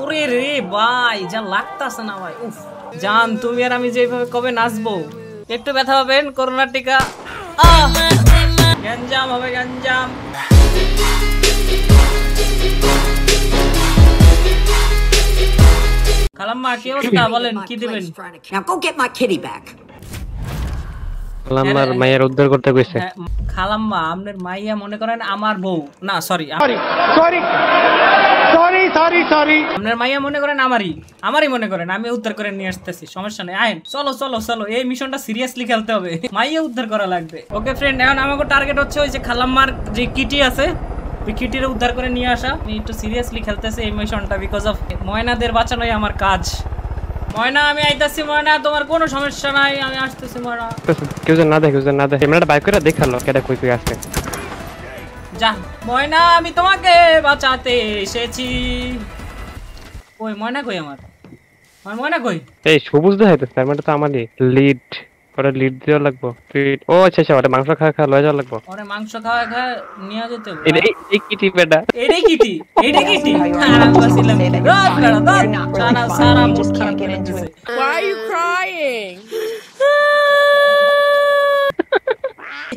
ওরে রে ভাই, যা লাগতাছে না ভাই। উফ, জান, তুমি আর আমি যেভাবে কবে নাচবো? একটু ব্যথা পাবেন করোনা টিকা। গঞ্জাম হবে, গ্যাঞ্জাম। খালাম্মা, কি অবস্থা? বলেন, কি দিবেন? Now go get my kitty back. আমার মায়ের উদ্ধার করতে কইছে হ্যাঁ, খালাম্মা আপনার মাইয়া মনে করেন আমার বউ। না সরি আপনার মাইয়া মনে করেন আমারই আমারই মনে করেন আমি উদ্ধার করে নিয়ে আসতেছি সমস্যা নেই। আইন চলো চলো চলো এই মিশনটা সিরিয়াসলি খেলতে হবে। মাইয়া উদ্ধার করা লাগবে। ওকে ফ্রেন্ড এখন আমাকে টার্গেট হচ্ছে ওই যে খালাম্মার যে কিটি আছে ওই কিটিরে উদ্ধার করে নিয়ে আসা। আমি একটু সিরিয়াসলি খেলতেছি এই মিশনটা বিকজ অফ ময়নাদের বাঁচানোই আমার কাজ। ময়না আমি আইতাছি ময়না তোমার কোনো সমস্যা নাই আমি আসতেছি ময়না। কেউ যেন না দেখে কেউ যেন না দেখে। ক্যামেরাটা বাইক করে দেখাল কেটা কই কই আছে। যা ময়না আমি তোমাকে বাঁচাতে এসেছি। কই ময়না কই আমার? আমার ময়না কই? এই সবুজ দেখাইতেছে তার মানে তো আমারই লিড ওটা লিড দেওয়া লাগবো। তুই ও আচ্ছা আচ্ছা ওটা মাংস খাওয়া খাওয়া লয়ে যাওয়া লাগবো। ওরে মাংস খাওয়া খাওয়া নিয়ে যেতে হবে। এই এই- কিটি বেটা। এটাই কিটি এটাই কিটি। বসিলাম। রাত বেড়া, রাত। সারা সারা মুড খারাপ করে দিছে। Why are you crying?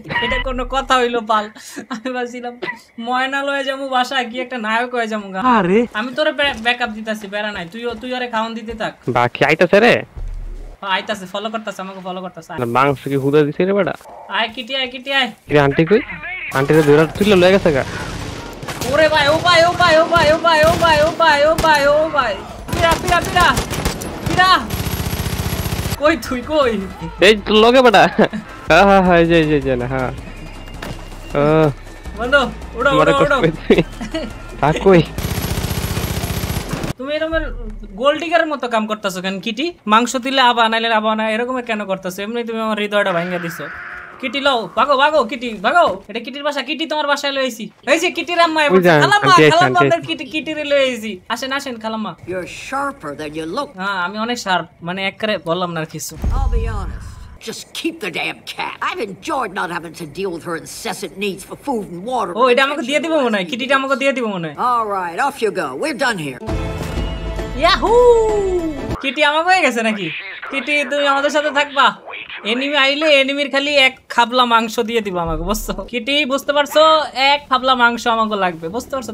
এটা কোনো কথা হইল পাল। আমি ভাবছিলাম ময়না লয়ে যাব বাসা কি একটা নায়ক হয়ে যাব গা। আরে। আমি তোরে ব্যাকআপ দিতাছি বেড়া নাই। তুই তুই ওরে খাওয়ান দিতে থাক। বাকি আইতাছে রে। আইতাছে ফলো করতাছে আমাকে ফলো করতাছে আয়। আর মাংস কি হুদা দিছে রে বেটা। আয় কিটি আয় কিটি আয়। কি আন্টি কই? আন্টিরে দূরা তুইলে লয়ে গেছে গা। ওরে ভাই ও ভাই ও ভাই ও ভাই ও ভাই ও ভাই ও ভাই ও ভাই ও ভাই। পিরা পিরা পিরা পিরা কই তুই কই? এই তো লগে বেটা। হ্যাঁ হ্যাঁ হ্যাঁ এই যে এই যে, এই যে না হ্যাঁ। আহ, বন্ধু উড়ো তোমারে উড়ো কষ্ট উড়ো। পেয়েছি। তা কই। তুমি এরকম গোল্ড ডিগারের মতো কাম করতেছো কেন কিটি মাংস দিলে আবা নাইলে আবা না এরকম কেন করতেছো এমনি তুমি আমার হৃদয়টা ভাঙ্গা দিছো কিটি লও ভাগো ভাগো কিটি ভাগো এটা কিটির বাসা কিটি তোমার বাসায় লই আইছি এই যে কিটির আম্মা খালাম্মা খালাম্মা আন্টি কিটি কিটিরে লই আইছি আসেন আসেন খালাম্মা You're sharper than you look. হ্যাঁ আমি অনেক শার্প মানে একবারে বললাম না আর কিছু. Just keep the damn cat. I've enjoyed not having to deal with her incessant needs for food and water. ও এটা আমাকে দিয়ে দিব মনে হয় কিটিটা আমাকে দিয়ে দিব মনে হয় All right, off you go. We're done here. Yahoo kitty আমাকে হয়ে গেছে নাকি? কিটি তুমি আমাদের সাথে থাকবা? এনিমি আইলে এনিমির খালি এক খাবলা মাংস দিয়ে দিব আমাকে, বুঝছ? কিটি, বুঝতে পারছ? এক খাবলা মাংস আমাকে লাগবে, বুঝতে পারছ?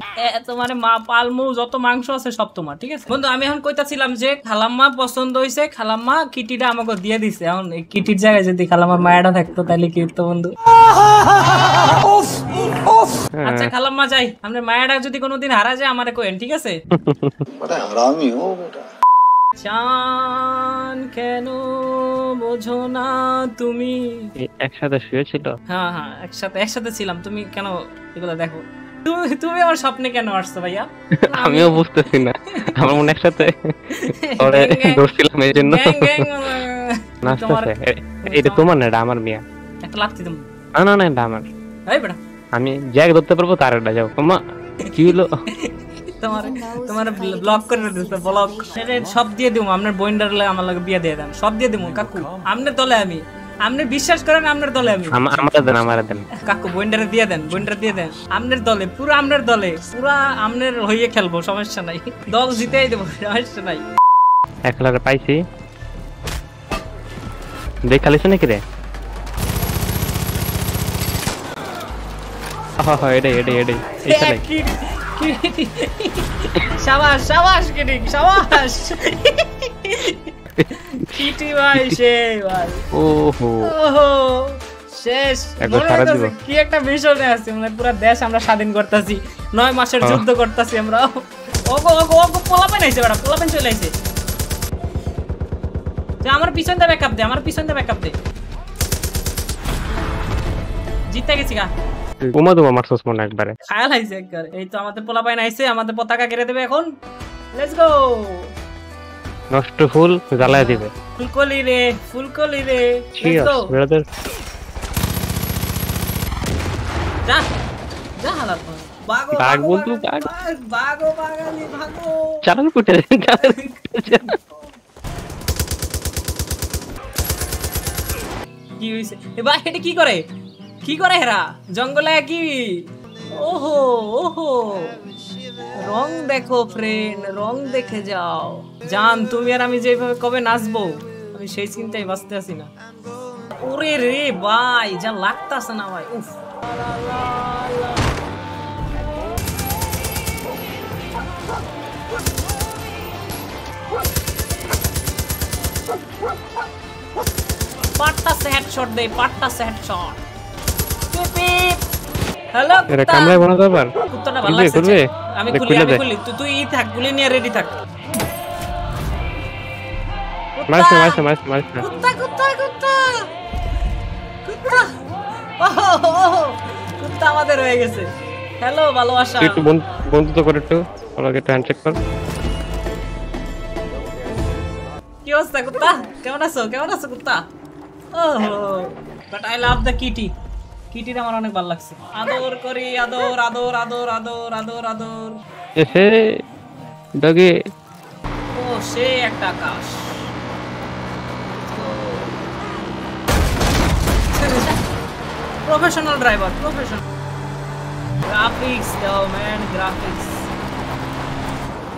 তোমার মা পালমু যত মাংস আছে সব তোমার, ঠিক আছে? বন্ধু, আমি এখন কইতাছিলাম যে খালাম্মা পছন্দ হয়েছে খালাম্মা কিটিটা আমাকে দিয়ে দিছে। এখন কিটির জায়গায় যদি খালাম্মা মায়াটা থাকতো, তাহলে কি তো বন্ধু? আচ্ছা খালাম্মা, যাই। আমরা মায়াটা যদি কোনোদিন হারা যায়, আমারে কোয়েন ঠিক আছে? মানে হারামি চান কেন বোঝো না তুমি? একসাথে শুয়েছিল? হ্যাঁ হ্যাঁ একসাথে একসাথে ছিলাম। তুমি কেন এগুলো দেখো? তুমি তুমি আমার স্বপ্নে কেন আসছো ভাইয়া? আমিও বুঝতেছি না। আমার মনে একসাথে গ্যাং। এই জন্য। এটা তোমার না আমার মিয়া। একটা তুমি না না না এটা আমার। আমি জ্যাক ধরতে পারব তার এটা যাও। মা কি হলো? তোমার তোমার ব্লক করে দিতে ব্লক সব দিয়ে দিব আপনার বইন্ডার আমার লাগে বিয়ে দিয়ে দেন সব দিয়ে দিব কাকু আপনার দলে আমি। আপনি বিশ্বাস করেন আপনার দলে আমি। আম- আমারে দেন আমারে দেন। কাকু বইন্ডারে দিয়ে দেন বইন্ডার দিয়ে দেন। আমনের দলে পুরো আমনের দলে পুরা আমনের হইয়ে খেলব সমস্যা নাই। দল জিতেই দেবো সমস্যা নাই। এক লাখ পাইছি। দেখ খালিছ নাকি রে? হ্যাঁ হ্যাঁ এটাই এটাই এটাই সাবাস সাবাস সাবাস। কিটি ভাই সে ভাই। ওহো। শেষ। কি একটা মিশনে আছে মানে পুরো দেশ আমরা স্বাধীন করতেছি। নয় মাসের হ্যাঁ। যুদ্ধ করতেছি আমরা। ওগো ওগো ওগো পোলাপেন আইছে বেটা পোলাপেন চলে আইছে। যে আমার পিছন দে ব্যাকআপ দে আমার পিছন দে ব্যাকআপ দে। জিতে গেছি গা। উমা দুমা মারছস মনে একবারে। খায়াল আইছে একবার। এই তো আমাদের পোলাপাইন আইছে আমাদের পতাকা কেড়ে দেবে এখন। লেটস গো নষ্ট ফুল জ্বালায় দিবে। ফুলকলি রে ফুলকলি রে। লেটস গো ব্রাদার যা যা হালাত বাগো বাগো, বাগো, বাগো চালান কুটে কি হইছে? এ ভাই এটা কি করে? কি করে হেরা? জঙ্গলে কি ওহো ওহো। রং দেখো ফ্রেন্ড রং দেখে যাও। জান, তুমি আর আমি যেভাবে কবে নাচবো? আমি সেই চিন্তায় বাঁচতে আছি না। ওরে রে ভাই, যা লাগতাছে না ভাই, উফ। পাট্টাছে হেডশট দেই পাট্টাছে হেডশট হ্যালো এটা কামড়ায় বানা যাবার কুত্তাটা ভালো লাগছে। আমি খুলি আমি খুলি। তুই তুই থাক গুলি নিয়ে রেডি থাক। মারছে মারছে মারছে মারছে। কুত্তা কুত্তা কুত্তা। কুত্তা। কুত্তা আমাদের হয়ে গেছে। হ্যালো ভালোবাসা। একটু বন্ধু- বন্ধুত্ব করে একটু। ওনাকে একটু হ্যান্ডশেক কর। কি অবস্থা কুত্তা? কেমন আছো? কেমন আছো কুত্তা? ওহো। But I love the kitty কিটির আমার অনেক ভালো লাগছে। আদর করি আদর আদর আদর আদর আদর আদর। এসে ডগে ও সে একটা আকাশ। প্রফেশনাল ড্রাইভার প্রফেশনাল গ্রাফিক্স দাও ম্যান গ্রাফিক্স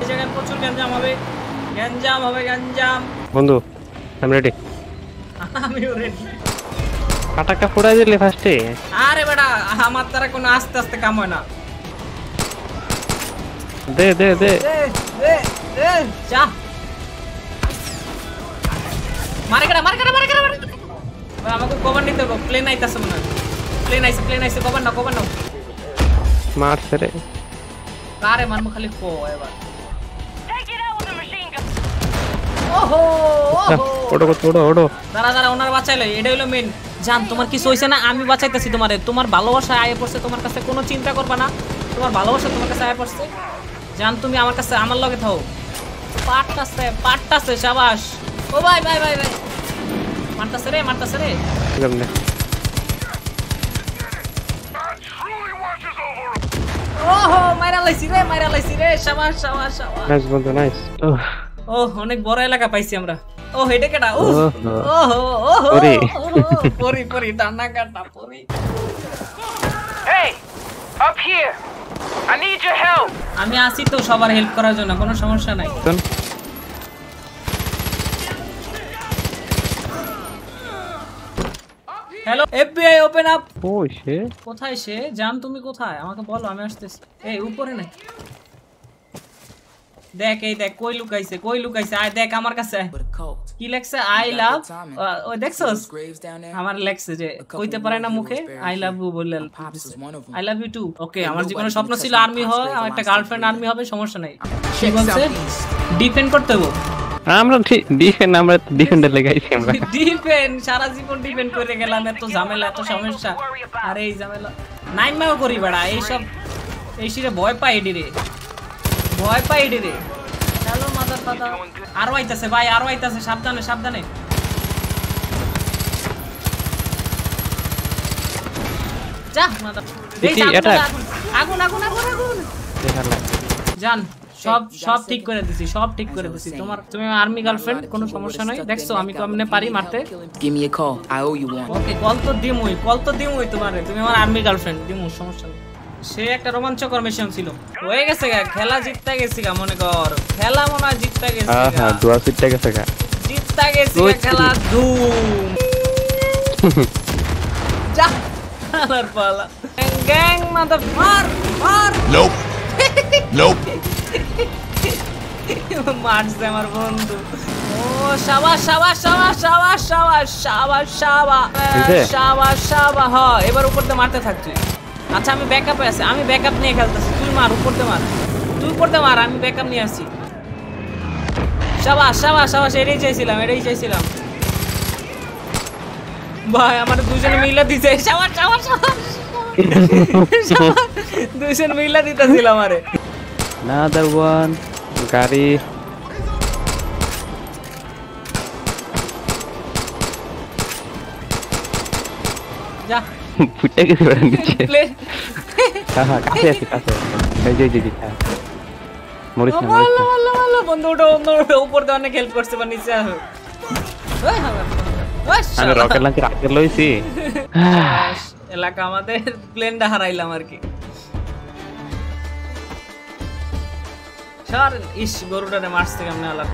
এই জায়গায় প্রচুর গ্যাঞ্জাম হবে। গ্যাঞ্জাম হবে গ্যাঞ্জাম। বন্ধু আমি রেডি আমিও রেডি কাটাকা ফোড়াই দিলে ফার্স্টে আরে বেটা আমার দ্বারা কোনো আস্তে আস্তে কাম হয় না। দে দে দে। দে দে যা। মারে কেডা মারে কেডা মারে কেডা মারে। আমাকে কভার নিতে হবে প্লেন আইতাছে মনে হয়। প্লেন আইছে প্লেন আইছে কভার নাও কভার নাও। মারছে রে। কারে মারমু খালি ফো এবার। ওহো ওহো। ওটো কত ওটো ওটো দাঁড়া দাঁড়া ওনার বাঁচাইলে এটা হলো মেন জান তোমার কিছু হয়েছে না? আমি বাঁচাইতেছি তোমারে। তোমার ভালোবাসা আয়ে পড়ছে তোমার কাছে কোনো চিন্তা করবা না। তোমার ভালোবাসা তোমার কাছে আয়ে পড়ছে। জান তুমি আমার কাছে আমার লগে থাও। সাবাস। ও ভাই ভাই ভাই ভাই। মারতাছে রে মারতাছে রে। কেমনে ওহো মাইরা লাইছি রে মাইরা লাইছি রে। সাবাস সাবাস সাবাস। নাইস বন্ধু নাইস ও অনেক বড় এলাকা পাইছি আমরা। ও হেডে কেটা ও ওহো। ওহো ওহো পরি। পরি পরি ডানা কাটা পরি Hey, up here. I need your help. আমি আসি তো সবার হেল্প করার জন্য কোনো সমস্যা নাই। শোন। হ্যালো এফবিআই ওপেন আপ ও সে? কোথায় সে? জান তুমি কোথায়? আমাকে বলো আমি আসতেছি। এই উপরে নাই। দেখ এই দেখ কই লুকাইছে কই লুকাইছে? আয় দেখ আমার কাছে। কি লেখছে? আই লাভ ও দেখছস আমার লেখছে যে কইতে পারে না মুখে আই লাভ ইউ বললে I love you too okay আমার জীবনের স্বপ্ন ছিল আর্মি হয় আমার একটা গার্লফ্রেন্ড আর্মি হবে সমস্যা নাই। সে বলছে? ডিপেন্ড করতে হবে। আমরা ঠিক ডিফেন্ড আমরা ডিফেন্ডার লেগাইছি আমরা। ডিপেন্ড সারা জীবন ডিফেন্ড করে গেলাম এত ঝামেলা এত সমস্যা। আরে এই ঝামেলা। নাইমাও করি বেড়া এইসব এই সিরে ভয় পাই এডি রে। ভয় পাই এডি রে। আরও আইতাছে ভাই আরও আইতাছে সাবধানে সাবধানে। যা মাদার আগুন, আগুন আগুন আগুন আগুন জান সব সব ঠিক করে দিছি সব ঠিক করে দিছি। তোমার তুমি আর্মি গার্লফ্রেন্ড কোনো সমস্যা নাই? দেখছ আমি কেমনে পারি মারতে। Give me a call. I owe you one. Okay call তো দিমুই কল তো দিমুই তোমারে। তুমি আমার আর্মি গার্লফ্রেন্ড দিমু সমস্যা নেই। সে একটা রোমাঞ্চকর মিশন ছিল। হয়ে গেছে গা খেলা জিততে গেছি গা মনে কর। খেলা মনে হয় জিততে গেছি হ্যাঁ গা। হ্যাঁ দোয়া সিটটা গেছে গা। জিততে গেছি গা খেলা ধুম। যা আমার পালা। গ্যাং মাদার মার মার। Nope. Nope. মারছে আমার বন্ধু। ও সাবাস সাবাস সাবাস সাবাস সাবাস সাবাস বুঝলে? সাবাস সাবাস হ এবার উপর দিয়ে মারতে থাক তুই। আচ্ছা আমি ব্যাকআপে আছি। আমি ব্যাকআপ নিয়ে খেলতেছি। তুই মার উপর দিয়ে মার। তুই উপর দিয়ে মার আমি ব্যাকআপ নিয়ে আসছি। সাবাস সাবাস সাবাস এটাই চাইছিলাম এটাই চাইছিলাম। ভাই আমার দুজনে মিলে দিছে সাবাস সাবাস। দুজন মিলে দিতেছিলাম আরে। Another one. গাড়ি। যা। ফুটে গেছে ওটা নিচে হ্যাঁ হ্যাঁ কাছে আছে কাছে এই যে যে, হ্যাঁ। মরিস না মরিস না ভালো ভালো বন্ধু ওটা ওটা উপর দিয়ে অনেক হেল্প করছে বা নিচে আসো আমি রকেট লঞ্চের আগে লইছি এলাকা আমাদের প্লেনটা হারাইলাম আর কি ছাড় ইস গরুটারে মারছে কেমনে আলাপ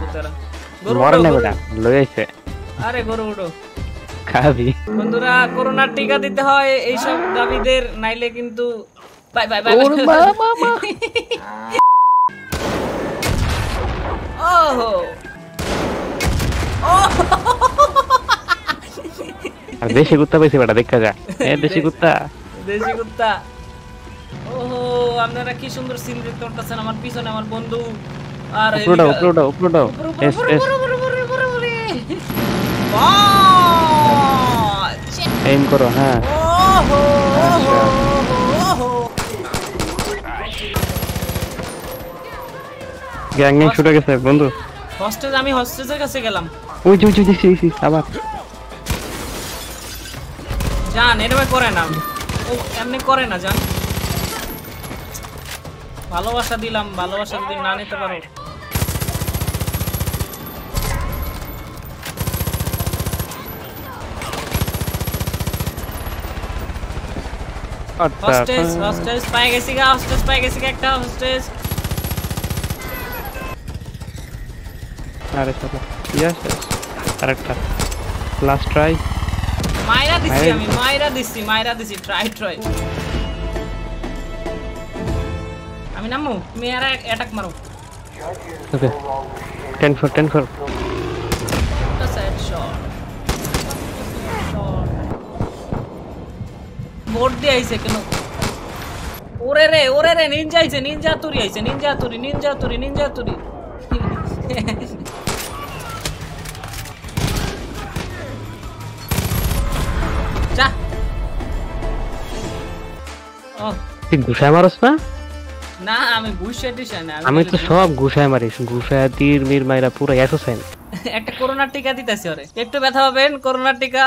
গরু মরে না। বেটা লই আইছে আরে গরু উঠো খাবি। বন্ধুরা করোনার টিকা দিতে হয় এইসব নাইলে কিন্তু বাই বাই বাই। ওহো। আর দেশি কুত্তা পাইছি বেটা দেখা যা এ দেশি কুত্তা। দেশি কুত্তা। ওহো আপনারা কি সুন্দর সিন দেখতে পাচ্ছেন আমার পিছনে আমার বন্ধু। আর উপরে উপরে উপরে। উপরে, উপরে, উপরে। উপরে, aim করো হ্যাঁ। গ্যাং গ্যাং ছুটে গেছে বন্ধু হস্টেজ আমি হস্টেজের কাছে গেলাম ওই যে ওই যে দেখছি দেখছি আবার জান এরকম করে না ও এমনি করে না জান ভালোবাসা দিলাম ভালোবাসা যদি না নিতে পারো হস্টেজ হস্টেজ পাই গেছি গা হস্টেজ পাই গেছি গা একটা হস্টেজ আরে চলো ইয়েস আরেকটা। লাস্ট ট্রাই মাইরা দিছি মাইরা আমি মাইরা দিছি মাইরা দিছি ট্রাই ট্রাই আমি নামু তুমি আর অ্যাটাক মারো। Okay ten four ten four board দিয়ে আইছে কেন? ওরে রে ওরে রে নিনজা আইছে নিনজা তুরি আইছে নিনজা তুরি নিনজা তুরি নিনজা তুরি। যা। ও। তুই ঘুষায় মারস না? না আমি না তো সব ঘুষায় মারিস ঘুষায় তীর মির মাইরা পুরো অ্যাসোসাইন একটা করোনার টিকা দিতেছি ওরে। একটু ব্যথা পাবেন করোনার টিকা।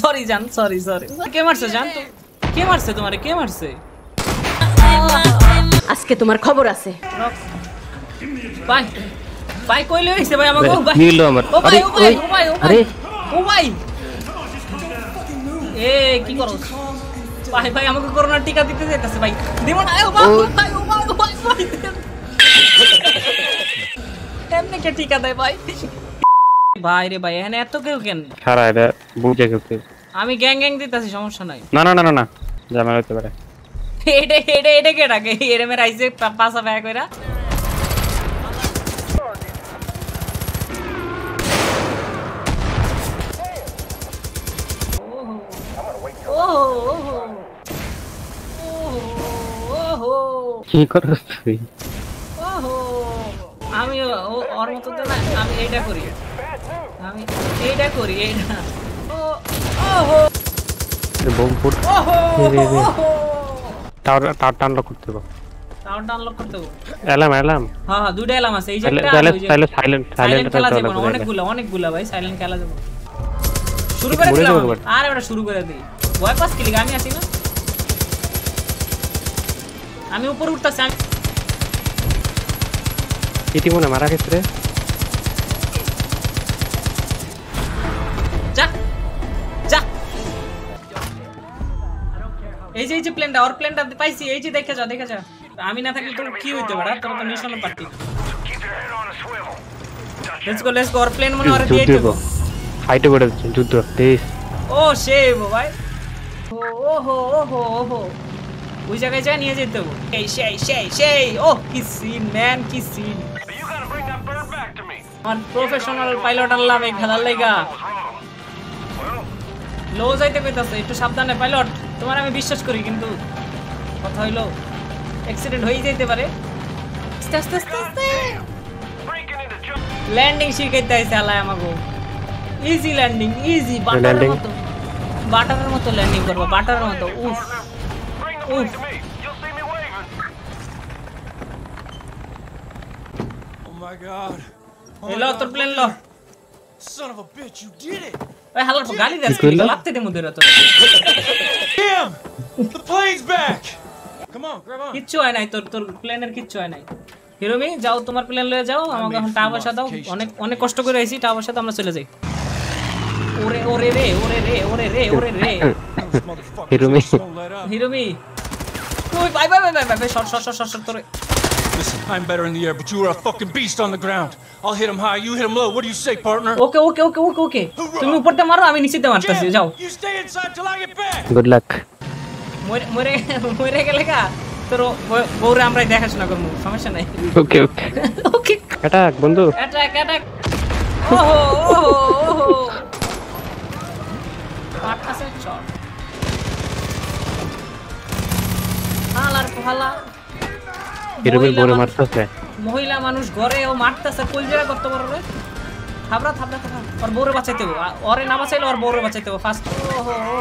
সরি জান সরি সরি কে মারছে জান তো কে মারছে তোমারে? কে মারছে? আজকে তোমার খবর আছে। ভাই ভাই কই লইছে ভাই আমাকে? ভাই কি আমার? আরে, ওই, আরে। ও ভাই। এ কি করো? ভাই ভাই আমাকে করোনার টিকা দিতে যাইতাছে ভাই। দিব না। ও ভাই ভাই ও ভাই ও ভাই ও ভাই। এমনি কে টিকা দেয় ভাই? ভাই রে ভাই এখানে এত কেউ কেন? সারা এটা বুঝে গেছে। আমি গ্যাং গ্যাং দিতেছি সমস্যা নাই। না না না না না হতে পারে। এটা এটা এটা কে ডাকে? এরে মেরে আইছে পা- পাশা ব্যাগ কইরা। ওহো ওহো ওহো কি তুই আমি ওর মতো না আমি এইটা করি। আমি এইটা করি এইটা। ও ওহো। বোম ফুট। ওহো রে, রে। ওহো। টাওয়ার টাওয়ার টানলো করতে হবে। সাউন্ড আনলক করতে হবে। এলাম এলাম। হ্যাঁ হ্যাঁ দুইটা এলাম আছে। এই যে তাহলে তাহলে আর ওই যে- তাহলে সাইলেন্ট সাইলেন্ট সাইলেন্ট খেলা যাবে অনেকগুলা অনেকগুলা ভাই সাইলেন্ট খেলা যাবে শুরু করে দিলাম আমি। আরে ওটা শুরু করে দিই। ভয় পাস কি আমি আছি না? আমি উপরে উঠতাছি আমি মারা গেছে রে। এই যে প্লেনটা ওর প্লেনটা পাইছি এই যে দেখে যা দেখে যা। আমি না থাকলে তোর কি হইতে পারে তোর তো mission party let's go let's go or plane মনে ওরা দিয়ে দেবো। ফাইটে করে যুদ্ধ। প্লিজ। ও সেভ ভাই। ও ওহো ওহো ওহো ওই জায়গায় যা নিয়ে যেতে হবে। এই সেই সেই সেই। ও কি সিন ম্যান কি সিন আমার প্রফেশনাল পাইলট আনলাম এই খেলার লাইগা লো যাইতে পেতাছে একটু সাবধানে পাইলট তোমার আমি বিশ্বাস করি কিন্তু কথা হইল অ্যাক্সিডেন্ট হয়ে যেতে পারে। আস্তে আস্তে আস্তে আস্তে। ল্যান্ডিং শিখাইতে আইছে আলায় আমাকে ইজি ল্যান্ডিং ইজি বাটারের মতো। বাটারের মতো ল্যান্ডিং করব বাটারের মতো উফ। উফ। Oh my god. এলো তোর প্লেন লো। Son of a bitch, you did it! ওই হালার গালি দাস কি? লাগতে দে মুদের তো Damn! The plane's back! Come on, grab on. কিচ্ছু হয় নাই তোর তোর প্লেনের কিচ্ছু হয় নাই হিরোমি যাও তোমার প্লেন লয়ে যাও আমাকে এখন টাকা পয়সা দাও অনেক অনেক কষ্ট করে আইছি পয়সা দাও আমরা চলে যাই ওরে ওরে রে ওরে রে ওরে রে ওরে রে. হিরোমি ওই bye bye bye bye bye short short short short তোরে Listen, I'm better in the air, but you are a fucking beast on the ground. I'll hit him high, you hit him low. What do you say, partner? ওকে ওকে ওকে ওকে ওকে তুমি উপরতে মারো আমি নিচেতে মারতেছি যাও Jim, you stay inside till I get back. Good luck মরে মরে মরে গেলে কা তোর বউ- বউরে আমরাই দেখাশোনা করবো সমস্যা নাই ওকে ওকে ওকে অ্যাটাক বন্ধু অ্যাটাক অ্যাটাক ওহো ওহো ওহো পাঠাছে চল হালার হালা বড় মহিলা মারতেছে। মহিলা মানুষ ঘরে ও মারতেছে জায়গা করতে পারো রে? থাবড়া থাবড়া থাবড়া ওর বউরে বাঁচাইতে হবে। ওরে না বাঁচাইলে ওর বউরে বাঁচাইতে হবে ফার্স্ট ওহো ওহো।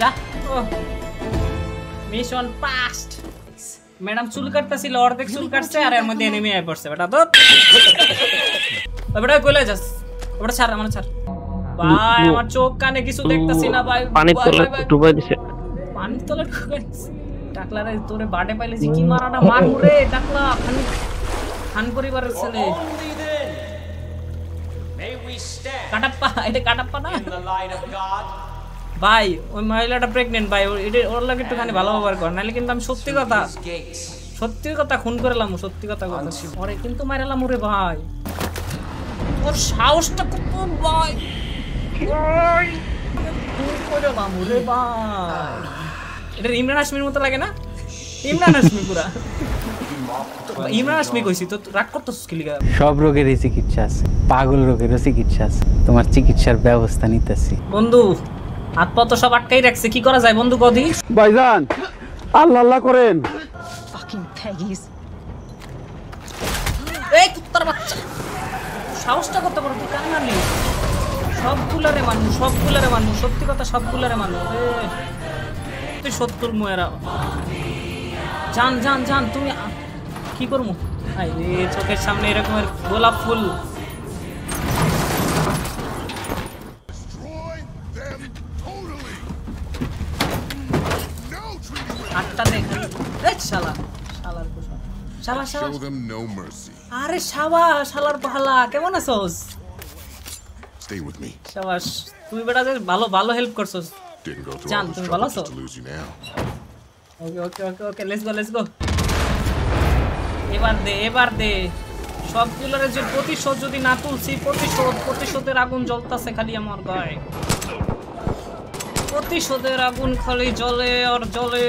যা মিশন পাস্ট ম্যাডাম চুল কাটতেছিল অর্ধেক চুল কাটছে আর এর মধ্যে এনিমি আই পড়ছে। বেটা তো বেটা কইলে যাস? বেটা ছাড় আমার ছাড়। ভাই আমার চোখ কানে কিছু দেখতাছি না ভাই। পানির ভাই, তলে ভাই, ভাই। ডুবাই দিছে। পানির তলে ঢুকে গেছে। টাকলারে তোরে বাডে পাইলে কি মারাটা মার রে টাকলা। খান খান পরিবারের ছেলে। Only then may we stand Kattappa এটা কাটাপ্পা না? in the light of God. ভাই ওই মহিলাটা প্রেগনেন্ট ভাই। এটা ওর লাগে একটুখানি ভালো ব্যবহার কর নাহলে কিন্তু আমি সত্যি কথা সত্যি কথা খুন করেলাম সত্যি কথা কথা। ওরে কিন্তু মারালাম ওরে ভাই। ওর সাহসটা কত ভাই। এটা ইমরান হাসমির মতো লাগে না? ইমরান হাসমি পুরা। ইমরান হাসমি কইছি তো রাগ করতেছিস কি লিগা? সব রোগেরই চিকিৎসা আছে পাগল রোগেরও চিকিৎসা আছে। তোমার চিকিৎসার ব্যবস্থা নিতেছি। বন্ধু হাত পা তো সব আটকাই রাখছে কি করা যায় বন্ধু কদি ভাইজান আল্লাহ আল্লাহ করেন। এই কুত্তার বাচ্চা। সাহসটা কত বড় তুই কান মারলি? সবগুলারে মানুষ সবগুলারে মানুষ। সত্যি কথা সবগুলারে মানুষ। তুই সত্তর ময়েরা। যান যান যান তুমি কি করব? চোখের সামনে এরকম গোলাপ ফুল। আটটা আরে সাবা শালার পালা কেমন আছোস? Stay with me. সাবাস তুই বেটা যে ভালো ভালো হেল্প করছস। All this তুমি ভালো আছো? ওকে ওকে ওকে ওকে লেটস গো লেটস গো এবার দে এবার দে। সবগুলোর যে প্রতিশোধ যদি না তুলছি প্রতিশোধ প্রতিশোধের আগুন জ্বলতাছে খালি আমার গায়ে। প্রতিশোধের আগুন খালি জ্বলে আর জ্বলে।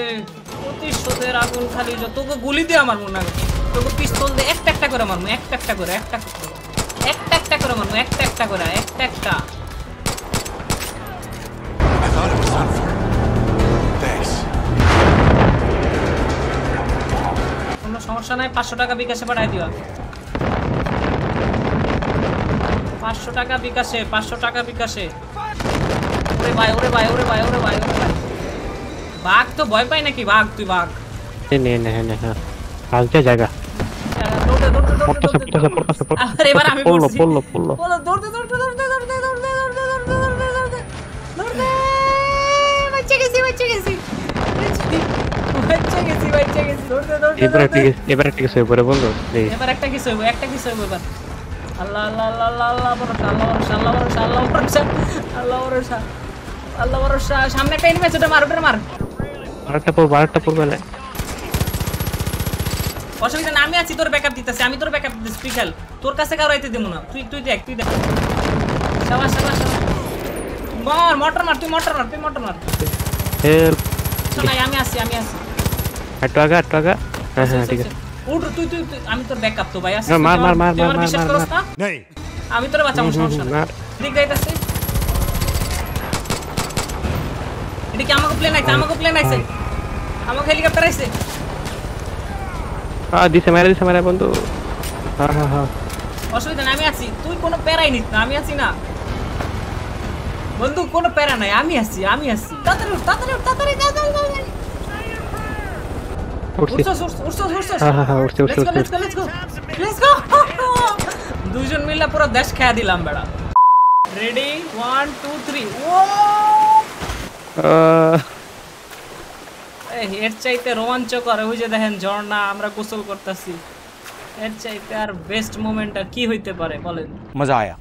প্রতিশোধের আগুন খালি তোকে গুলি দিয়ে আমার মনে হয়। তোকে পিস্তল দিয়ে একটা একটা করে মারবো একটা একটা করে একটা একটা করে। একটা একটা করে মারবো একটা একটা করে একটা একটা. কোনো সমস্যা নাই পাঁচশো টাকা বিকাশে পাঠাই দিও পাঁচশো টাকা বিকাশে পাঁচশো টাকা বিকাশে। ওরে ভাই ওরে ভাই ওরে ভাই ওরে ভাই ওরে ভাই। বাঘ তো ভয় পাই নাকি? বাঘ তুই বাঘ। নে নে নে হ্যাঁ। আজকে জায়গা। পড়তেছে পড়তেছে পড়তেছে আরে এবার আমি পড়ল। পড়ল পড়ল বলো, দৌড়তে, দৌড়তে, দৌড়তে, দৌড়তে, দৌড়তে, দৌড়তে, দৌড়তে, দৌড়তে, দৌড়তে, দৌড়তে। বাচ্চা গেছি, বাচ্চা গেছি। বাচ্চা গেছি, বাচ্চা গেছি। দৌড়তে, দৌড়তে, এবার একটা। এবার একটা কিছু হয়ে পড়ে বন্ধু এবার একটা কিছু হইব একটা কিছু এবার আল্লাহ আল্লাহ আল্লাহ আল্লাহ আল্লাহ ভরসা আল্লাহ ভরসা আল্লাহ ভরসা আল্লাহ ভরসা আল্লাহ ভরসা সামনে একটা এনিমি আছে ওটা মার ওটা মার আরেকটা পড়ব আরেকটা পড়বে অসুবিধা না আমি আছি তোর ব্যাকআপ দিতেছি আমি তোর ব্যাকআপ দিতেছি তুই খেল। তোর কাছে কারও আইতে দেবো না। তুই তুই দেখ তুই দেখ। সাবাস সাবাস মার মোটর মার তুই মোটর মার তুই মোটর মার। হেল্প। শোনাই আমি আসছি আমি আসছি একটু আগা একটু আগা। হ্যাঁ হ্যাঁ ঠিক আছে। উঠ তুই তুই তুই- আমি তোর ব্যাকআপ তো ভাই আসছি না, মার, আমি তোর বাঁচাবো সমস্যা না দিক যাইতাছি এটা কি আমাকে প্লেন আইছে? আমাকে প্লেন আইছে। আমাকে হেলিকপ্টার আইছে? আ দিছে মেরে দিছে মেরে বন্ধু। হ্যাঁ হ্যাঁ হ্যাঁ। অসুবিধা নাই আমি আছি। তুই কোনো প্যারাই নিস না আমি আছি না। বন্ধু কোনো প্যারা নাই আমি আছি আমি আছি। তাড়াতাড়ি তাড়াতাড়ি তাড়াতাড়ি। হ্যাঁ, হ্যাঁ, হ্যাঁ. দুইজন মিলে পুরো দেশ খেয়া দিলাম বেড়া। রেডি ওয়ান টু থ্রি ও! এর চাইতে রোমাঞ্চকর, ওই যে দেখেন ঝর্ণা, আমরা গোসল করতেছি। এর চাইতে আর বেস্ট মোমেন্ট আর কি হইতে পারে, বলেন? মজা আয়া।